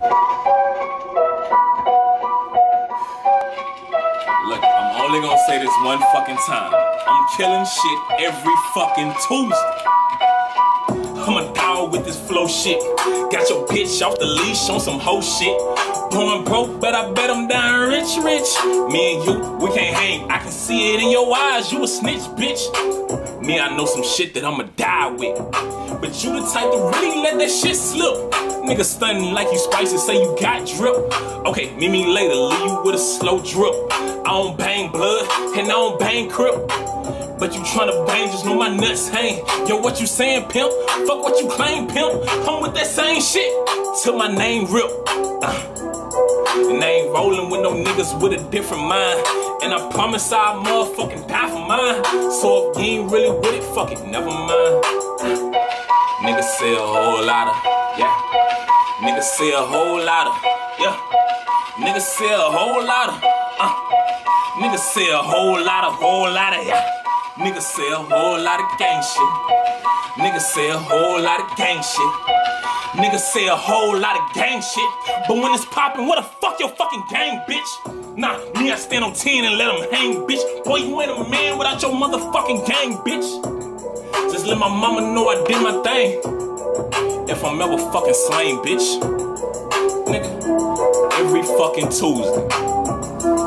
Look, I'm only gonna say this one fucking time. I'm killing shit every fucking Tuesday. I'm a dog with this flow shit. Got your bitch off the leash on some hoe shit. Going broke, but I bet I'm down rich, rich. Me and you, we can't hang. I can see it in your eyes. You a snitch, bitch. Me, I know some shit that I'ma die with. But you the type to really let that shit slip. Nigga stunning like you spicy, say you got drip. Okay, meet me later, leave you with a slow drip. I don't bang blood, and I don't bang crip. But you tryna bang, just know my nuts hang. Yo, what you saying, pimp? Fuck what you claim, pimp. I'm with that same shit till my name rip. Uh. And I ain't rolling with no niggas with a different mind. And I promise I'll motherfucking die for mine. So if you ain't really with it, fuck it, never mind. Niggas say a whole lot of. Niggas say a whole lot of, yeah. Niggas say a whole lot of, uh. Niggas say a whole lot of, whole lot of, yeah. Niggas say a whole lot of gang shit. Niggas say a whole lot of gang shit. Niggas say a whole lot of gang shit. But when it's poppin', what the fuck your fucking gang, bitch? Nah, me, I stand on 10 and let them hang, bitch. Boy, you ain't a man without your motherfucking gang, bitch. Just let my mama know I did my thing. If I'm ever fucking slain, bitch. Nigga. Every fucking Tuesday.